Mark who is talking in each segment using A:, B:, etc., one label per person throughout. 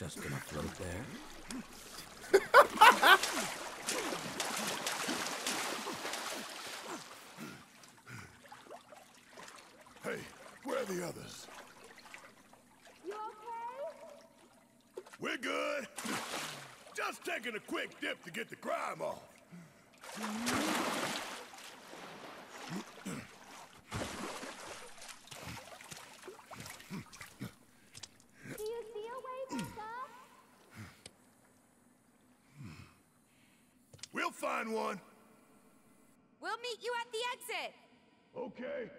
A: just gonna float there.
B: Hey, where are the others?
C: You okay?
B: We're good. Just taking a quick dip to get the crime off.
C: Do you see a way back up?
B: We'll find one.
D: We'll meet you at the exit.
B: Okay.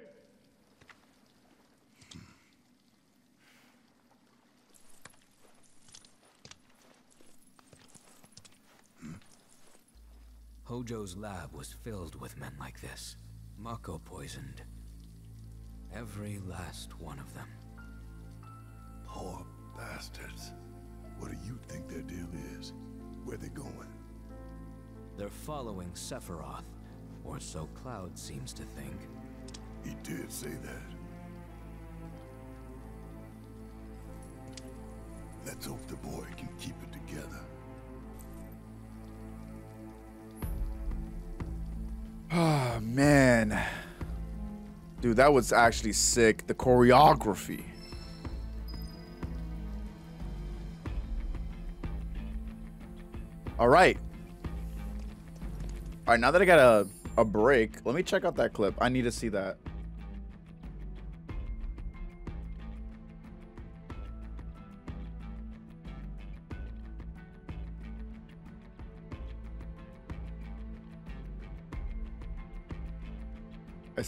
A: Hojo's lab was filled with men like this. Mako poisoned. Every last one of them.
B: Poor bastards. What do you think their deal is? Where they going?
A: They're following Sephiroth, or so Cloud seems to think.
B: He did say that. Let's hope the boy can keep it together.
E: Man. Dude, that was actually sick. The choreography. All right. All right, now that I got a, a break, let me check out that clip. I need to see that.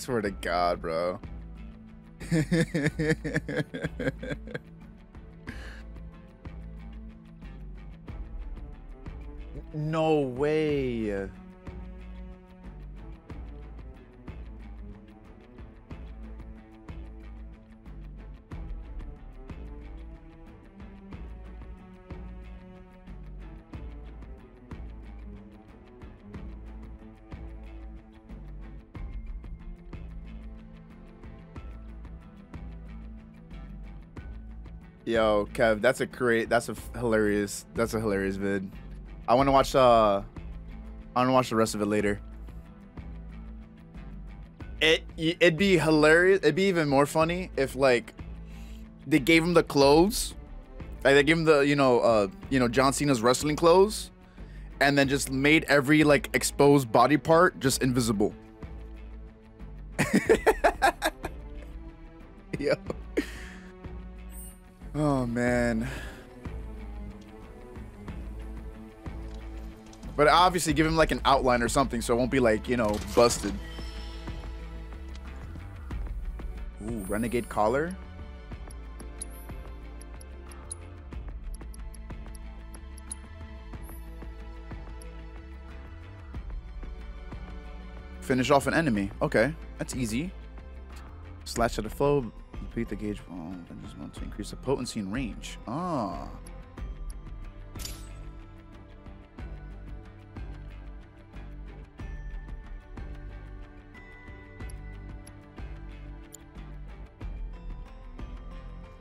E: Swear to God, bro. no way. Yo, Kev, that's a great, that's a hilarious, that's a hilarious vid. I want to watch, uh, I want to watch the rest of it later. It it'd be hilarious. It'd be even more funny if like they gave him the clothes, like they gave him the, you know, uh, you know, John Cena's wrestling clothes, and then just made every like exposed body part just invisible. Yo. Oh man. But obviously give him like an outline or something so it won't be like, you know, busted. Ooh, renegade collar. Finish off an enemy. Okay, that's easy. Slash at the foe. Complete the gauge. Oh, I just want to increase the potency and range. Ah.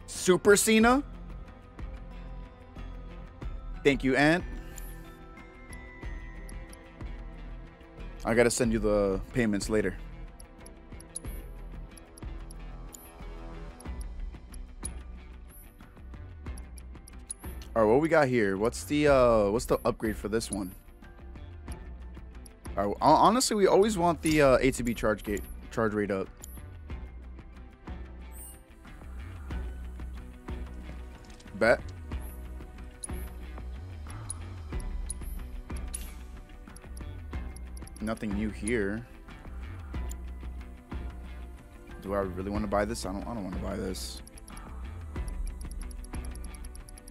E: Super Cena. Thank you, Ant. I gotta send you the payments later. All right, what we got here? What's the uh, what's the upgrade for this one? All right, honestly, we always want the uh, ATB charge gate charge rate up. Bet. Nothing new here. Do I really want to buy this? I don't. I don't want to buy this.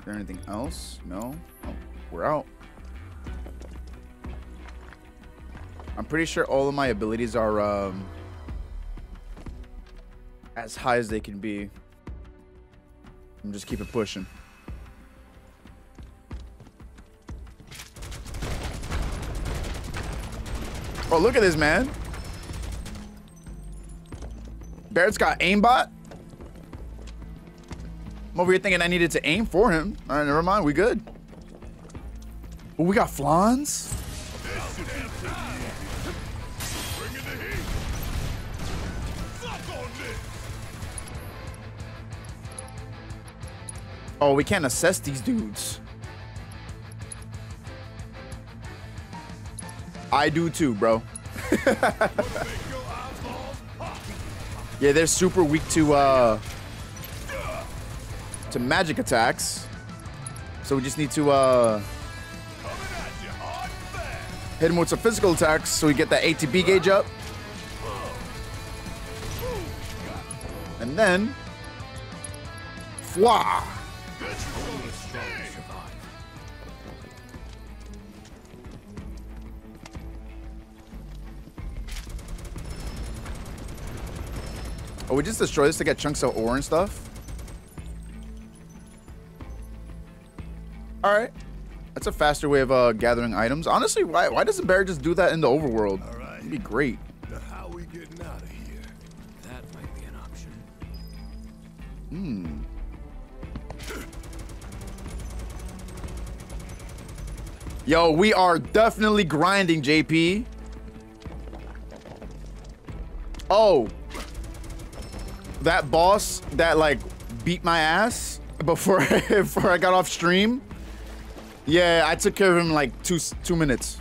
E: Is there anything else? No. Oh, we're out. I'm pretty sure all of my abilities are um, as high as they can be. I'm just keep it pushing. Oh, look at this, man. Barret's got aimbot. Over here thinking I needed to aim for him. All right, never mind. We good. Oh, we got flans. Oh, we can't assess these dudes. I do too, bro. Yeah, they're super weak to uh to magic attacks. So we just need to uh hit him with some physical attacks so we get that ATB gauge up. And then Fwa! Oh, we just destroy this to get chunks of ore and stuff? Alright. That's a faster way of uh, gathering items. Honestly, why, why doesn't Barret just do that in the overworld?
B: All right.
E: It'd be great.
B: Now how we getting out of here?
A: That might be an option. Hmm.
E: Yo, we are definitely grinding, JP. Oh. That boss that like beat my ass before before I got off stream. Yeah, I took care of him like two two minutes.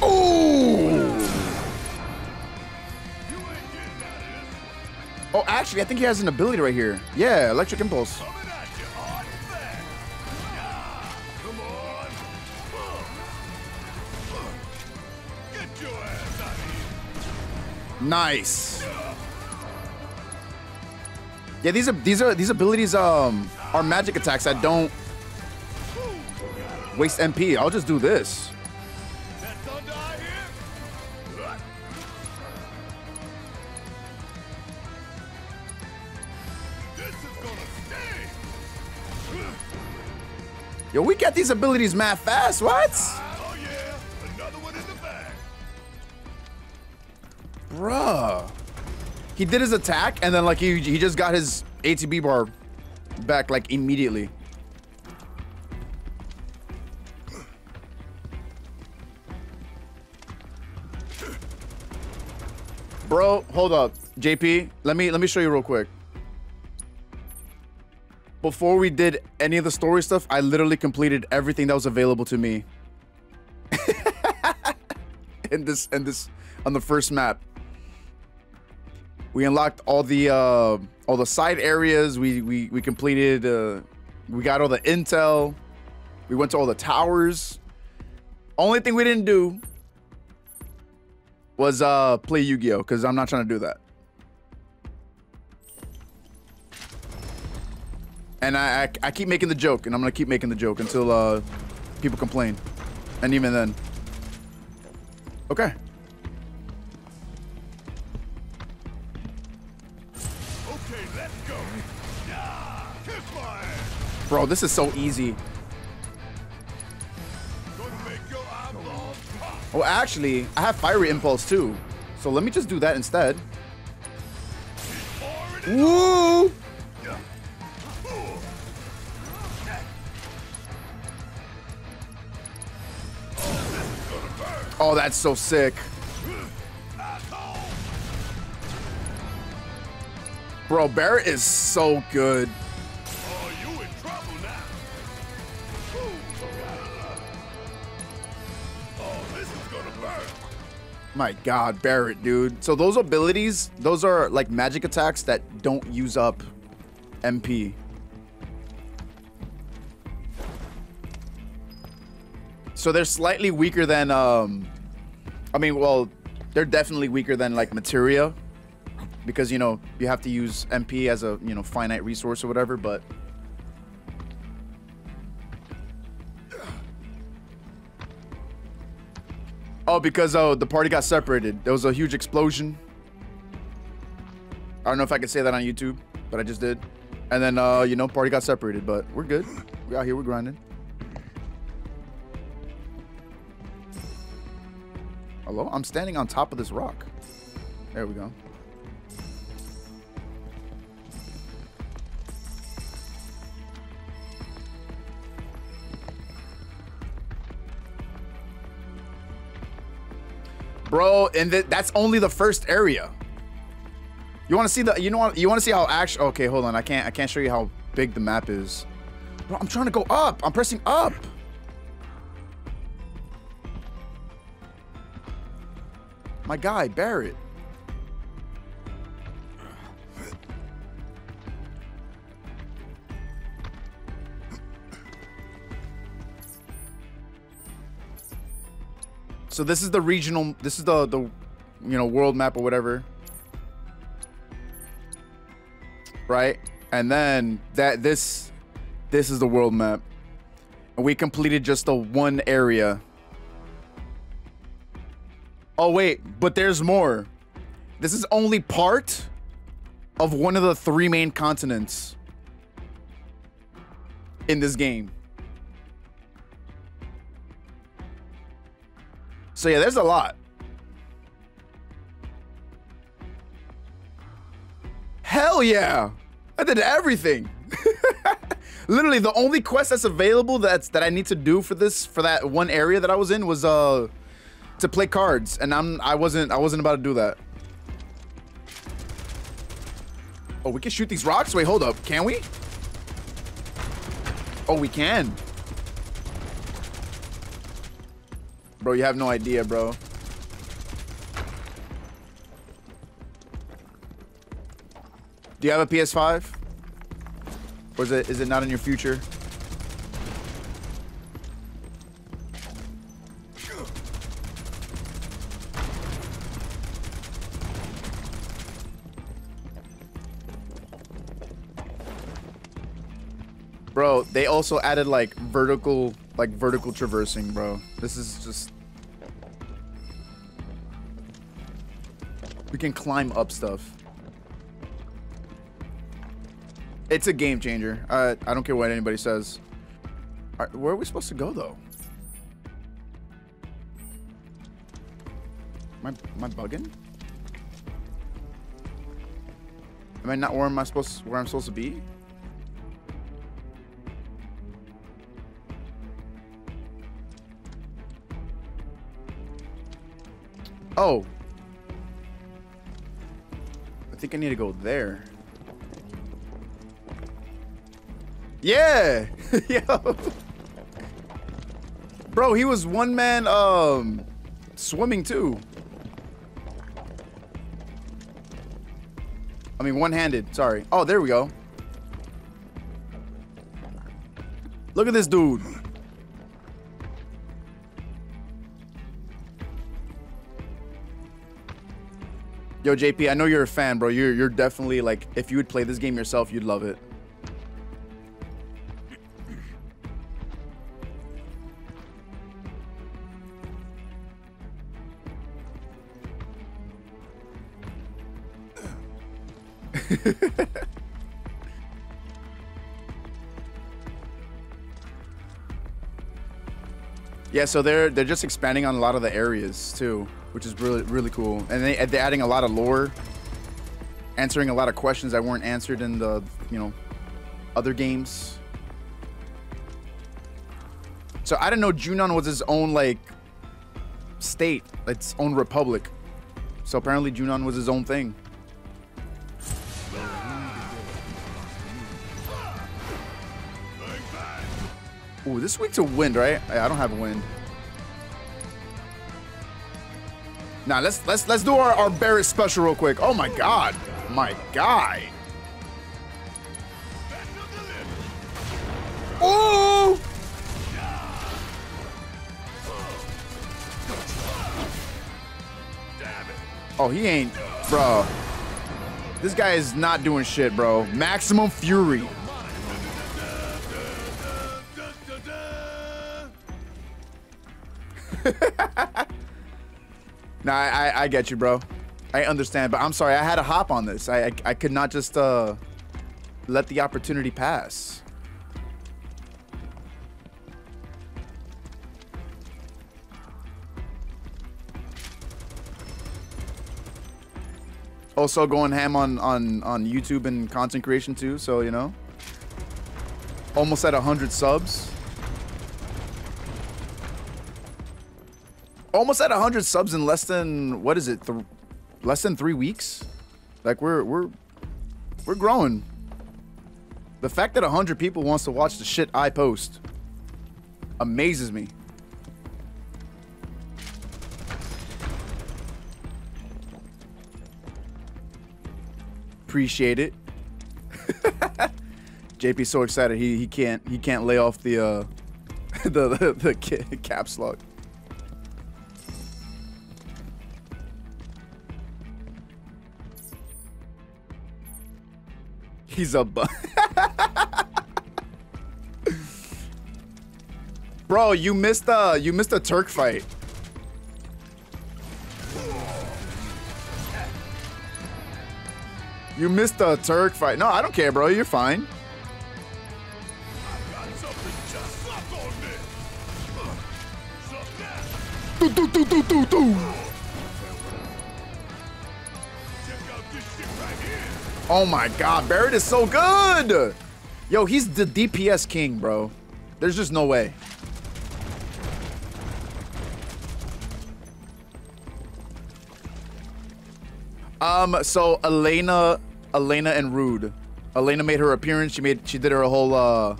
E: Ooh. Oh, actually, I think he has an ability right here. Yeah, electric impulse.
B: Coming Yeah,
E: these are these are these abilities um are magic attacks that don't waste MP. I'll just do this. Yo, we get these abilities mad fast. What? He did his attack and then like he he just got his ATB bar back like immediately. Bro, hold up. JP, let me let me show you real quick. Before we did any of the story stuff, I literally completed everything that was available to me. in this in this on the first map. We unlocked all the uh all the side areas. We we we completed uh we got all the intel. We went to all the towers. Only thing we didn't do was uh play Yu-Gi-Oh cuz I'm not trying to do that. And I, I I keep making the joke and I'm to keep making the joke until uh people complain. And even then. Okay, Bro, this is so easy. Oh, actually, I have fiery impulse too. So let me just do that instead. Woo! Oh, that's so sick. Bro, Barret is so good. My god, Barret, dude. So those abilities, those are like magic attacks that don't use up MP. So they're slightly weaker than um I mean, well, they're definitely weaker than like materia because you know, you have to use MP as a, you know, finite resource or whatever, but Oh, because oh, the party got separated. There was a huge explosion. I don't know if I can say that on YouTube, but I just did. And then, uh, you know, party got separated, but we're good. We out here, we're grinding. Hello? I'm standing on top of this rock. There we go. Bro, and th that's only the first area. You want to see the you know what you want to see how actually Okay, hold on. I can't I can't show you how big the map is. Bro, I'm trying to go up. I'm pressing up. My guy, Barret. So this is the regional, this is the, the, you know, world map or whatever. Right? And then that, this, this is the world map. And we completed just the one area. Oh, wait, but there's more. This is only part of one of the three main continents in this game. So yeah, there's a lot. Hell yeah! I did everything. Literally, the only quest that's available that's that I need to do for this for that one area that I was in was uh to play cards, and I'm I wasn't I wasn't about to do that. Oh, we can shoot these rocks. Wait, hold up, can we? Oh, we can. Bro, you have no idea, bro. Do you have a PS5? Or is it is it not in your future? Bro, they also added like vertical like vertical traversing, bro. This is just We can climb up stuff. It's a game changer. Uh, I don't care what anybody says. Right, where are we supposed to go though? Am I, am I bugging? Am I not where am I supposed where I'm supposed to be? Oh. I think I need to go there. Yeah. Yo. Bro, he was one man um swimming too. I mean one-handed, sorry. Oh, there we go. Look at this dude. Yo, JP, I know you're a fan, bro. You're you're definitely like if you would play this game yourself, you'd love it. yeah, so they're they're just expanding on a lot of the areas too, which is really really cool. And they they're adding a lot of lore, answering a lot of questions that weren't answered in the you know other games. So I didn't know Junon was his own like state, its own republic. So apparently Junon was his own thing. Ooh, this week's a wind, right? I don't have a wind. Now let's let's let's do our, our Barret special real quick. Oh my god. My guy. Oh! Oh, he ain't, bro. This guy is not doing shit, bro. Maximum fury. Nah, I, I get you, bro. I understand, but I'm sorry. I had to hop on this. I, I, I could not just uh, let the opportunity pass. Also going ham on on on YouTube and content creation too. So you know, almost at hundred subs. Almost at hundred subs in less than what is it? Less than three weeks. Like we're we're we're growing. The fact that hundred people wants to watch the shit I post amazes me. Appreciate it. JP's so excited he he can't he can't lay off the uh the the, the ca- caps lock. He's a bu- Bro, you missed uh you missed a Turk fight. You missed the Turk fight. No, I don't care, bro. You're fine. Do, do, do, do, do, do. Oh my god, Barret is so good! Yo, he's the DPS king, bro. There's just no way. Um, so Elena, Elena and Rude. Elena made her appearance. She made, she did her whole uh,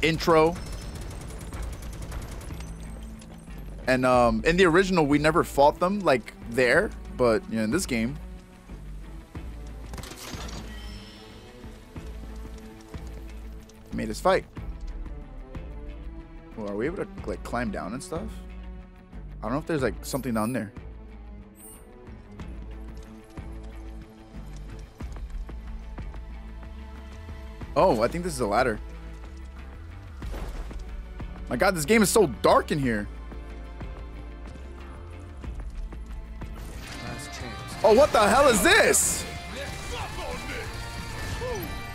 E: intro. And um, in the original, we never fought them like there, but you know, in this game, made us fight. Well, are we able to like climb down and stuff? I don't know if there's like something down there. Oh, I think this is a ladder. My god, this game is so dark in here.
A: Last chance.
E: Oh, what the hell is this?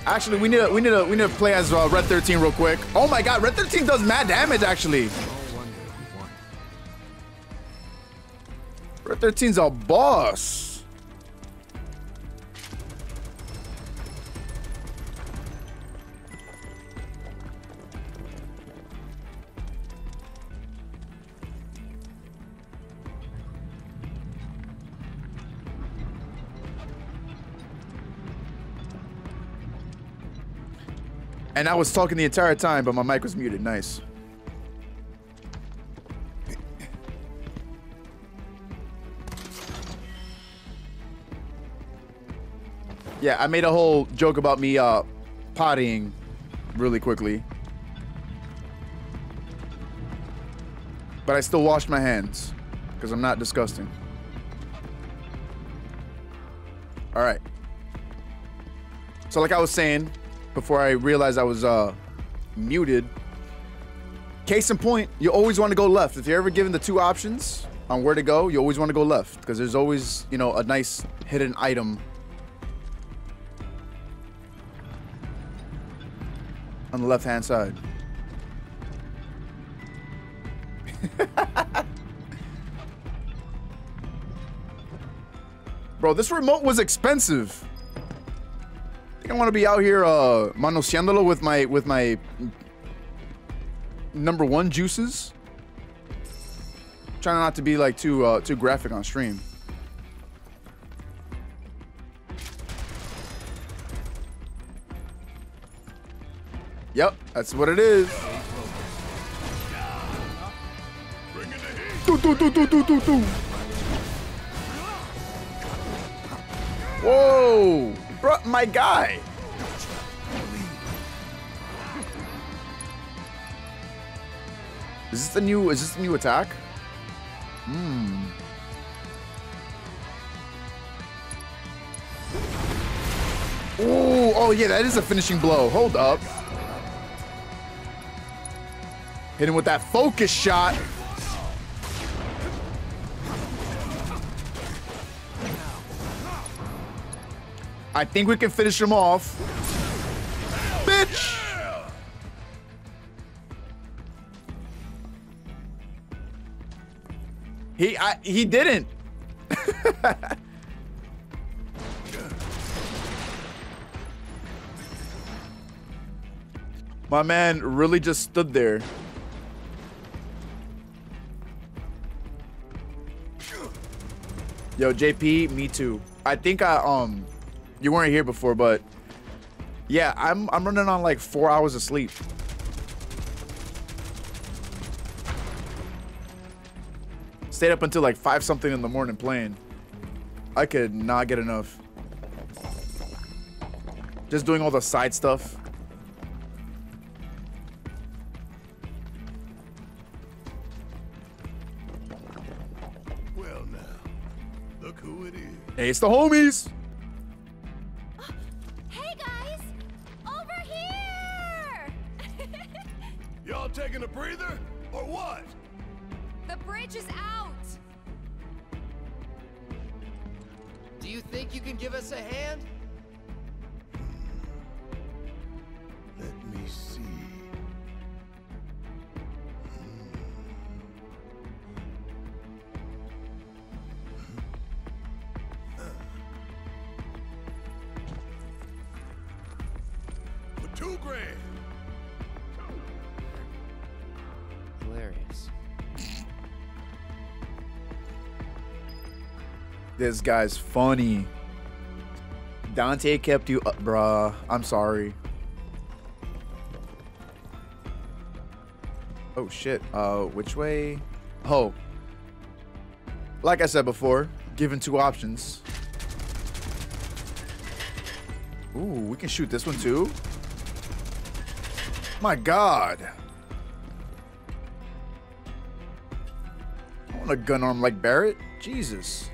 E: Actually, we need to we need to we need to play as uh, Red 13 real quick. Oh my god, Red 13 does mad damage actually. Red 13's a boss. And I was talking the entire time, but my mic was muted. Nice. Yeah, I made a whole joke about me uh pottying really quickly. But I still washed my hands because I'm not disgusting. All right. So like I was saying before I realized I was uh muted, case in point, you always want to go left. If you're ever given the two options on where to go, you always want to go left because there's always, you know, a nice hidden item on the left hand side. Bro, this remote was expensive. I want to be out here uh manoseándolo with my with my number one juices. Trying not to be like too uh too graphic on stream. Yep, that's what it is. Do, do, do, do, do, do, do. Whoa, bro, my guy. Is this the new? Is this the new attack? Hmm. Ooh, oh yeah, that is a finishing blow. Hold up. Hit him with that focus shot. I think we can finish him off. Bitch! He, I, he didn't. My man really just stood there. Yo, JP, me too. I think I, um, you weren't here before, but yeah, I'm I'm running on like four hours of sleep. Stayed up until like five something in the morning playing. I could not get enough. Just doing all the side stuff.
B: Well now, look who it is.
E: Hey, it's the homies. This guy's funny. Dante kept you up, bruh. I'm sorry. Oh shit. Uh, which way? Oh. Like I said before, given two options. Ooh, we can shoot this one too. My god. I want a gun arm like Barret. Jesus.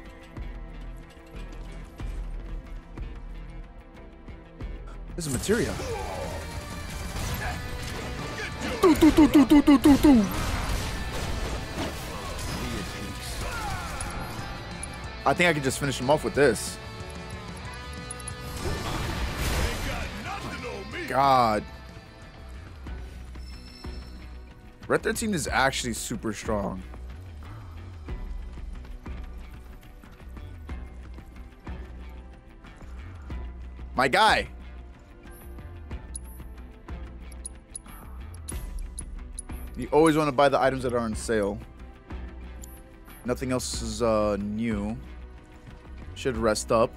E: This is materia. Do, do, do, do, do, do, do, do. I think I can just finish him off with this. God. Red 13 is actually super strong. My guy. Always want to buy the items that are on sale. Nothing else is uh, new. Should rest up.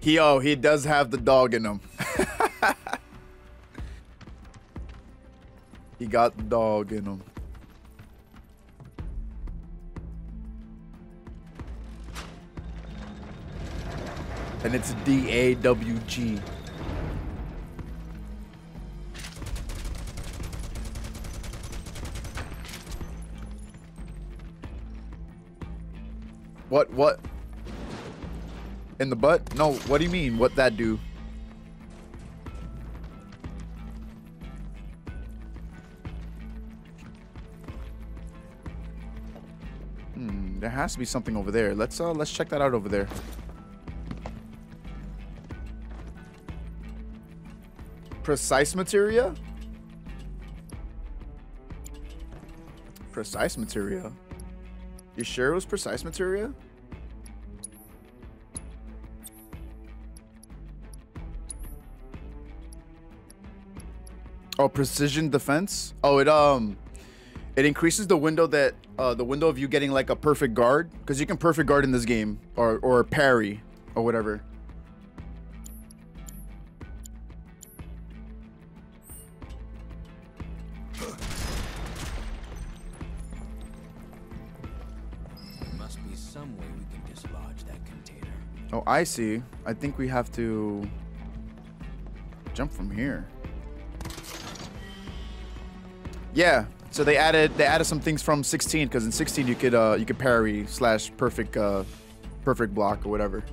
E: He oh he does have the dog in him. he got the dog in him. And it's D What what? In the butt? No, what do you mean? What that do? Hmm, there has to be something over there. Let's uh let's check that out over there. Precise materia? Precise materia. You sure it was precise materia? Oh, precision defense. Oh, it um, it increases the window that uh the window of you getting like a perfect guard because you can perfect guard in this game or or parry or whatever.
A: Some way we can dislodge that container.
E: Oh, I see. I think we have to jump from here. Yeah. So they added they added some things from 16 because in 16 you could uh you could parry slash perfect uh perfect block or whatever.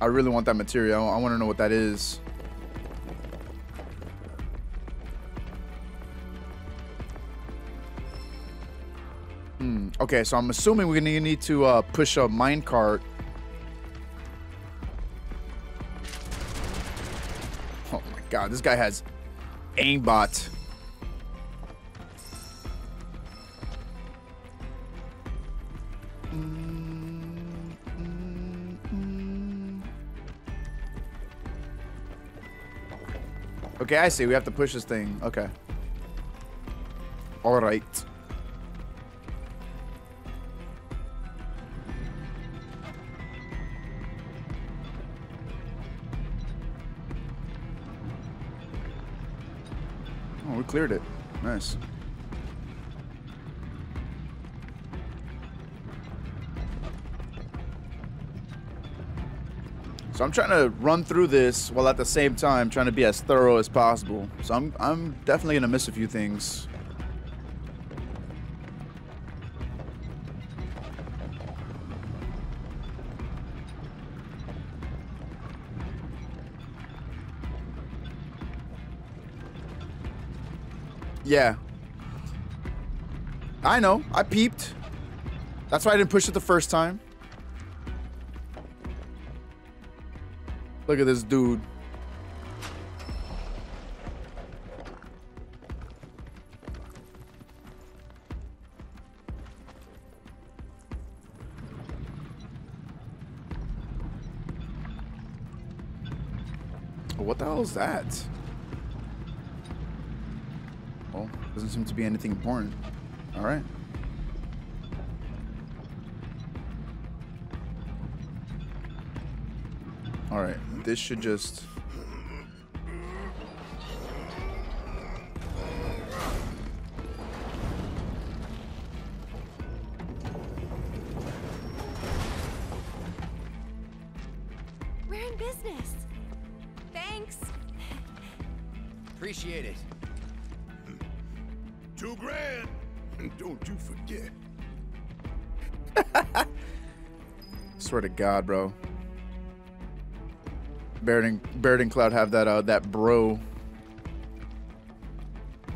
E: I really want that material. I want to know what that is. Hmm. Okay, so I'm assuming we're gonna need to uh, push a minecart. Oh my god, this guy has aimbot. Okay, I see. We have to push this thing. Okay. All right. Oh, we cleared it. Nice. So I'm trying to run through this while at the same time trying to be as thorough as possible. So I'm I'm definitely gonna miss a few things. Yeah. I know. I peeped. That's why I didn't push it the first time. Look at this dude. What the hell is that? Well, doesn't seem to be anything important. All right. This should just.
C: We're in business.
D: Thanks.
F: Appreciate it.
B: Two grand. And don't you forget.
E: Swear to God, bro. Barret and, Barret and Cloud have that uh, that bro,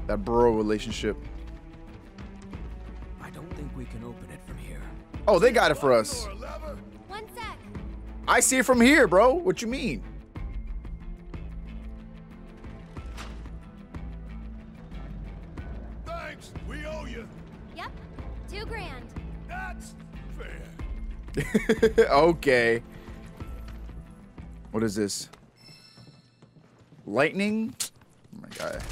E: that bro relationship.
A: I don't think we can open it from here.
E: Oh, they got it for us.
B: Or a lever?
C: One sec.
E: I see it from here, bro. What you mean?
B: Thanks. We owe you.
C: Yep. Two grand.
B: That's fair.
E: okay. What is this? Lightning? Oh my god.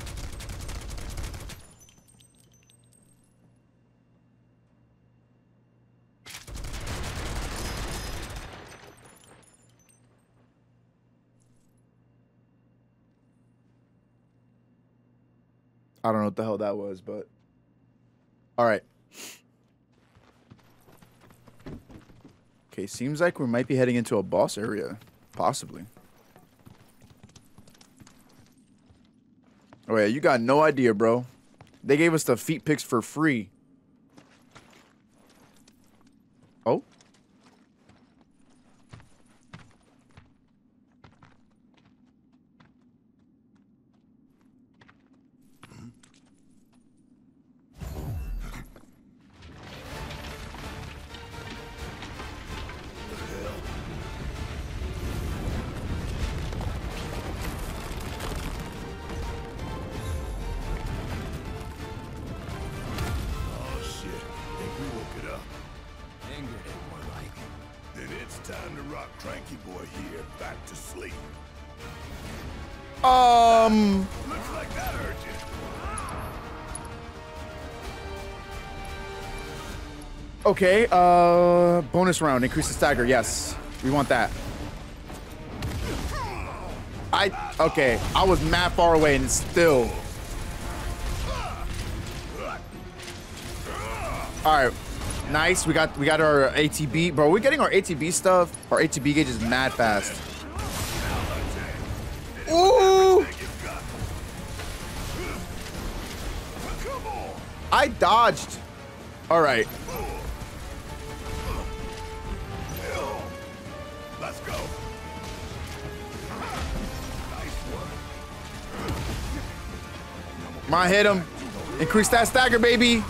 E: I don't know what the hell that was, but all right. Okay, seems like we might be heading into a boss area. Possibly. Oh yeah, you got no idea, bro. They gave us the feet picks for free. Okay, uh bonus round, increase the stagger, yes. We want that. I okay, I was mad far away and still. Alright. Nice. We got we got our ATB. Bro, we're getting our ATB stuff. Our ATB gauge is mad fast. Ooh! I dodged. Alright.
B: Let's
E: Might hit him. Increase that stagger, baby.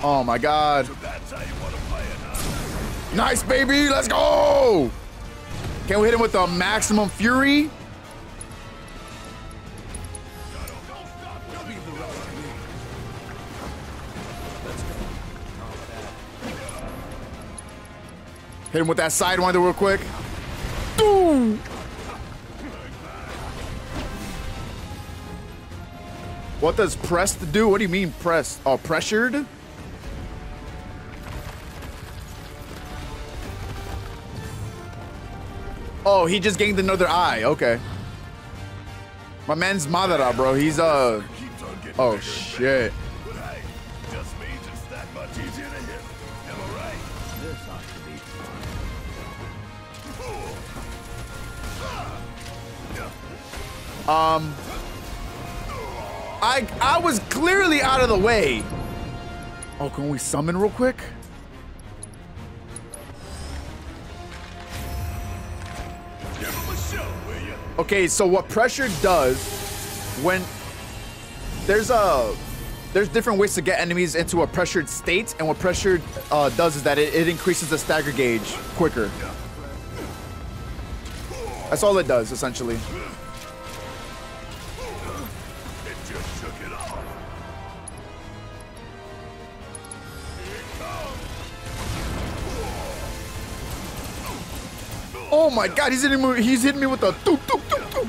E: Oh my god. Nice, baby. Let's go. Can we hit him with the maximum fury? Hit him with that sidewinder real quick. What does pressed do? What do you mean pressed? Oh, pressured? Oh, he just gained another eye. Okay. My man's Madara, bro. He's uh. Oh shit. Um. I I was clearly out of the way. Oh, can we summon real quick?
B: Give him a show, will you?
E: Okay, so what pressure does when there's a there's different ways to get enemies into a pressured state, and what pressure uh, does is that it, it increases the stagger gauge quicker. That's all it does, essentially. My god, he's hitting me, he's hitting me with a doop, doop, doop, doop.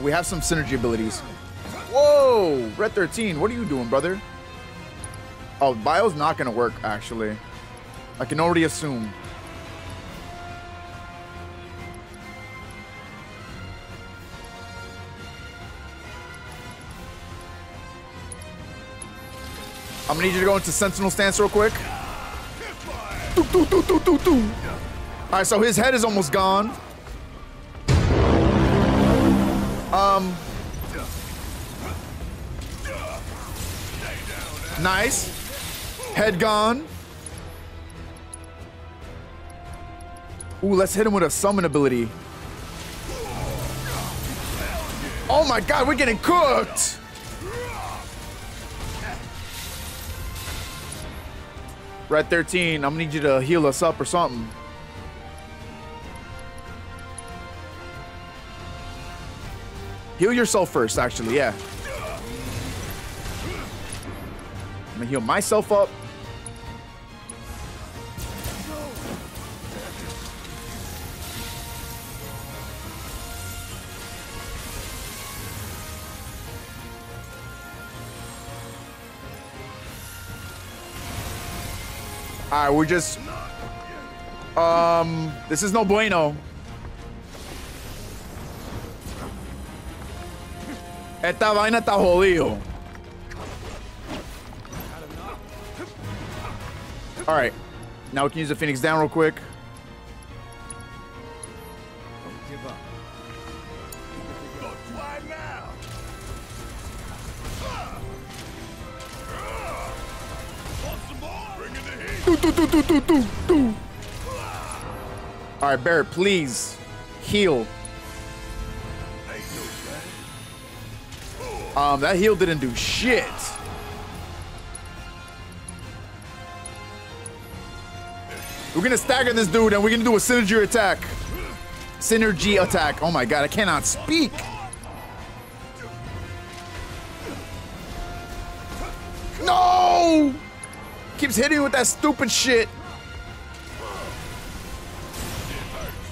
E: We have some synergy abilities. Whoa, Red 13, what are you doing, brother? Oh, bio's not gonna work, actually. I can already assume. I'm gonna need you to go into sentinel stance real quick. All right, so his head is almost gone. Um. Nice. Head gone. Ooh, let's hit him with a summon ability. Oh my god, we're getting cooked. Red 13, I'm gonna need you to heal us up or something. Heal yourself first, actually, yeah. I'm gonna heal myself up. All right, we're just. Um, this is no bueno. Esta vaina está jodido. All right, now we can use the Phoenix down real quick. All right, Barret, please heal. Um, that heal didn't do shit. We're gonna stagger this dude and we're gonna do a synergy attack. Synergy attack. Oh my god, I cannot speak. No! Keeps hitting with that stupid shit.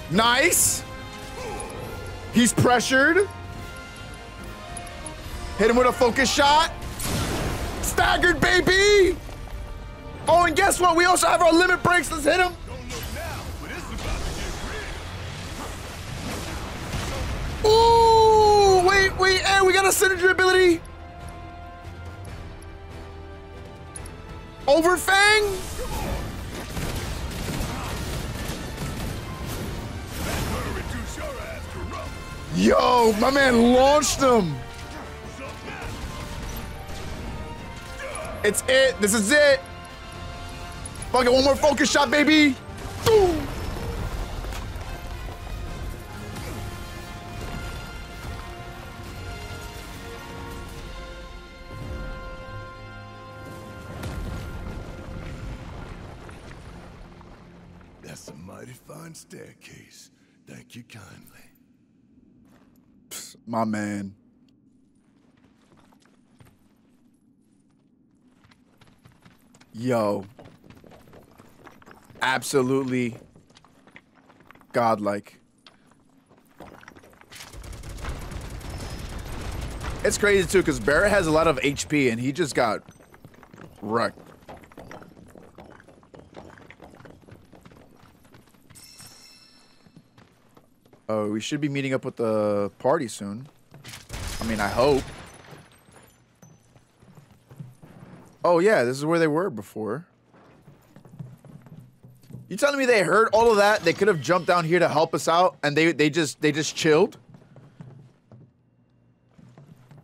E: Nice. He's pressured. Hit him with a focus shot. Staggered, baby. Oh, and guess what? We also have our limit breaks. Let's hit him. Ooh, wait, wait, and we got a synergy ability. Overfang. Yo, my man launched him. It's it. This is it. Fuck it, one more focus shot, baby. Boom.
B: That's a mighty fine staircase. Thank you kindly.
E: My man. Yo. Absolutely godlike. It's crazy too, because Barret has a lot of HP and he just got wrecked. Oh, we should be meeting up with the party soon. I mean, I hope. Oh yeah, this is where they were before. You telling me they heard all of that? They could have jumped down here to help us out, and they they just they just chilled.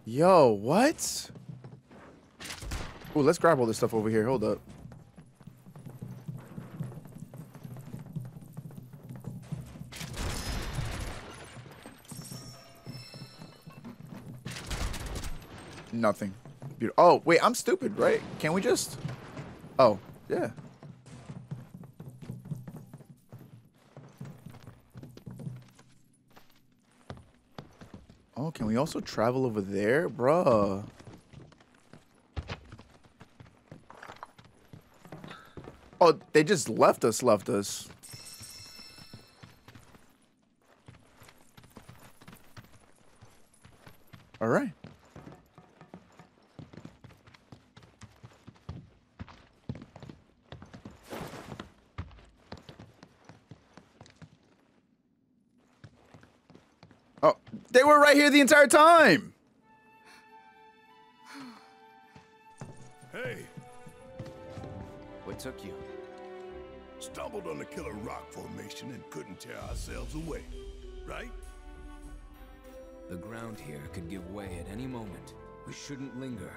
E: Yo, what? Ooh, let's grab all this stuff over here. Hold up. Nothing. Oh, wait, I'm stupid, right? Can we just... Oh, yeah. Oh, can we also travel over there? Bruh. Oh, they just left us, left us. All right. Oh, they were right here the entire time.
B: Hey,
F: What took you?
B: stumbled on the killer rock formation and couldn't tear ourselves away, right?
A: The ground here could give way at any moment. We shouldn't linger.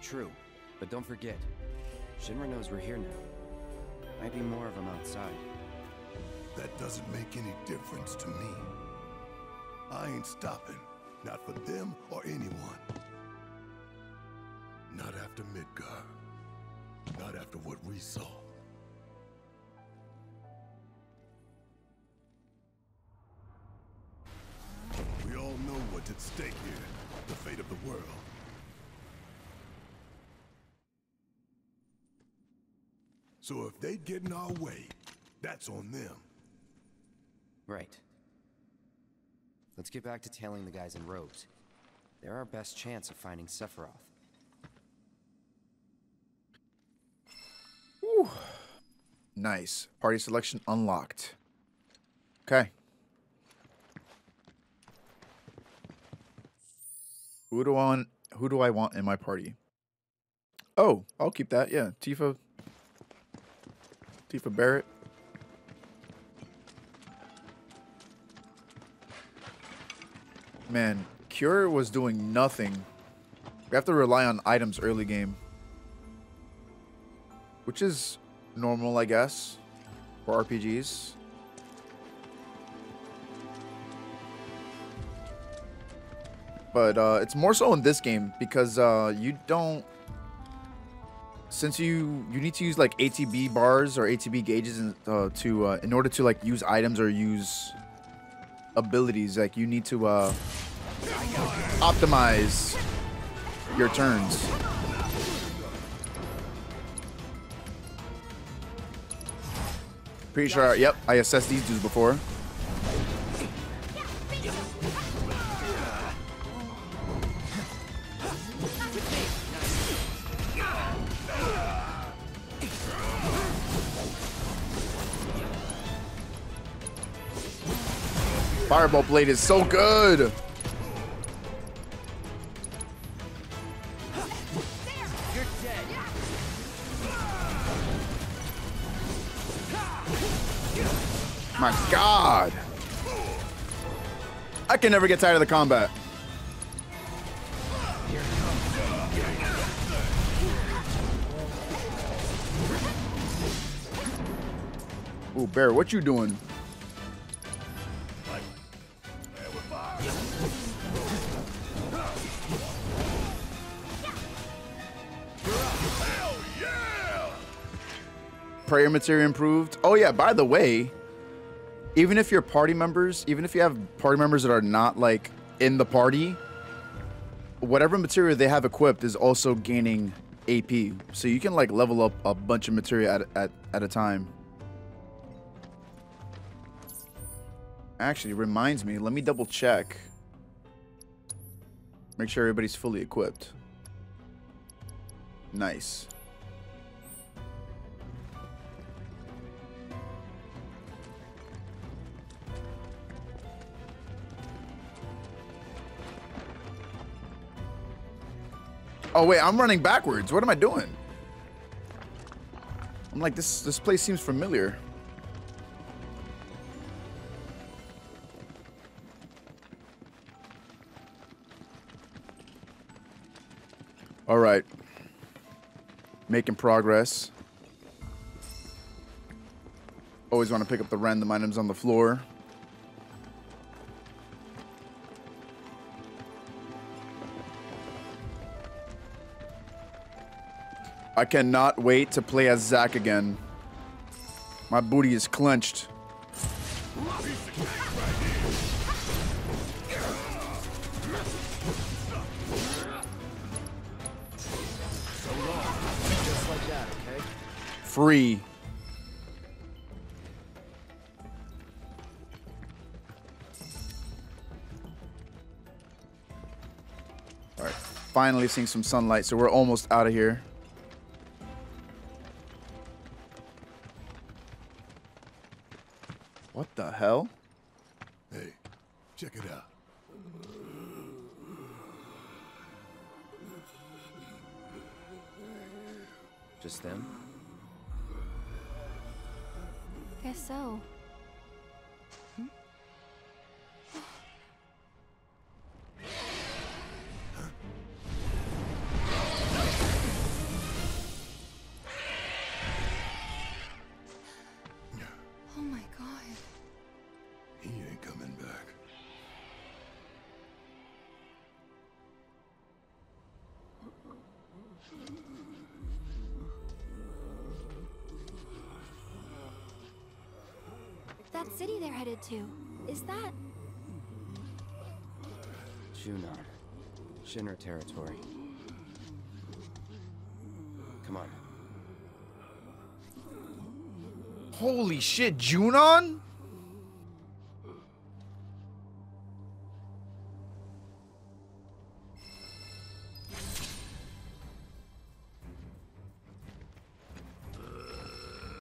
F: True, but don't forget, Shinra knows we're here now. Might be more of them outside.
B: That doesn't make any difference to me. I ain't stopping. Not for them or anyone. Not after Midgar. Not after what we saw. We all know what's at stake here. The fate of the world. So if they get in our way, that's on them.
F: Right. Let's get back to tailing the guys in robes. They're our best chance of finding Sephiroth.
E: Nice. Party selection unlocked. Okay. Who do I want? Who do I want in my party? Oh, I'll keep that. Yeah, Tifa. Tifa Barret. Man, Cure was doing nothing. We have to rely on items early game. Which is normal, I guess, for RPGs. But uh, it's more so in this game because uh, you don't. Since you you need to use like ATB bars or ATB gauges in, uh, to uh, in order to like use items or use abilities, like you need to uh, optimize your turns. Pretty sure, yep, I assessed these dudes before. Fireball blade is so good. My God. I can never get tired of the combat. Ooh, Bear, what you doing? Prayer material improved. Oh yeah, by the way, even if your party members, even if you have party members that are not like in the party, whatever material they have equipped is also gaining AP. So you can like level up a bunch of material at at, at a time. Actually, reminds me, let me double check. Make sure everybody's fully equipped. Nice. Oh wait, I'm running backwards. What am I doing? I'm like this this place seems familiar. All right. Making progress. Always want to pick up the random items on the floor. I cannot wait to play as Zack again. My booty is clenched. Free. Alright, finally seeing some sunlight, so we're almost out of here. What the hell?
B: Hey, check it out.
F: Just them?
C: Guess so. To. Is that.
F: Junon. Shinra territory. Come on.
E: Holy shit, Junon?